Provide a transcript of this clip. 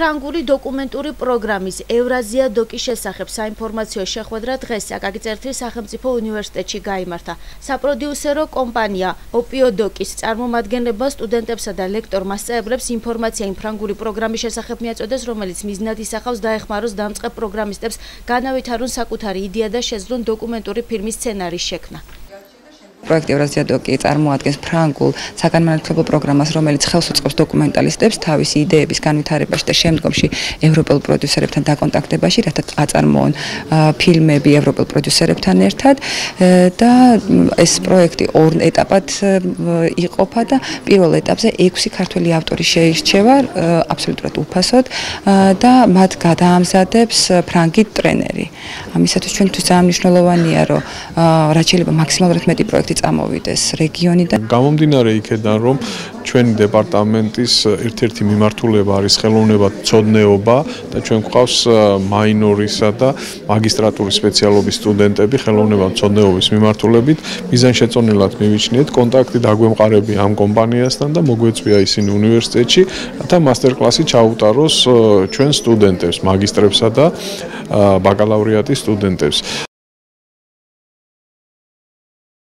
ფრანგული დოკუმენტური პროგრამის ევრაზია დოკის შესახებ საინფორმაციო შეხვედრა დღეს აკაკიწერთის სახელმწიფო უნივერსიტეტში გაიმართა. საპროდიუსერო კომპანია ოპიოდოკის წარმომადგენლებმა სტუდენტებსა და ლექტორ მასწავლებლებს ინფორმაცია იმ ფრანგული პროგრამის შესახებ მიაწოდეს, რომელიც მიზნად ისახავს დაეხმაროს დამწყებ პროგრამისტებს განავითარონ საკუთარი იდეა და შეძლონ დოკუმენტური ფილმის სცენარის შექმნა. პროექტი ევრაზიადოკი წარმოადგენს ფრანგულ საგანმანათლებლო პროგრამას, რომელიც ხელს უწყობს დოკუმენტალისტებს თავისი იდეების განვითარებაში და შემდგომში ევროპელ პროდიუსერებთან დაკონტაქტებაში, რათა აწარმოონ ფილმები ევროპელ პროდიუსერებთან ერთად და ეს პროექტი ორ ეტაპად იყოფა და პირველ ეტაპზე 6 ქართველი ავტორი შეირჩევა აბსოლუტურად უფასოდ და მათ გადაამზადებს ფრანგი ტრენერი. ამისათვის ჩვენთვის ძალიან მნიშვნელოვანია, რომ რაც შეიძლება მაქსიმალურად მეტი პროექტი წამოვიდეს რეგიონიდან. გამომდინარე იქედან, რომ ჩვენი დეპარტამენტის ერთ-ერთი მიმართულება არის ხელოვნება ცოდნეობა და ჩვენ გვყავს მაინორისა და მაგისტრატურის სპეციალობის სტუდენტები ხელოვნება ცოდნეობის მიმართულებით. მიზანშეწონილად მივიჩნიეთ კონტაქტი დაგვემყარები ამ კომპანიასთან და მოგვეწვია ისინი უნივერსიტეტში, რათა მასტერ-კლასი ჩაუტაროს ჩვენ სტუდენტებს, მაგისტრებსა და ბაკალავრიატის სტუდენტებს.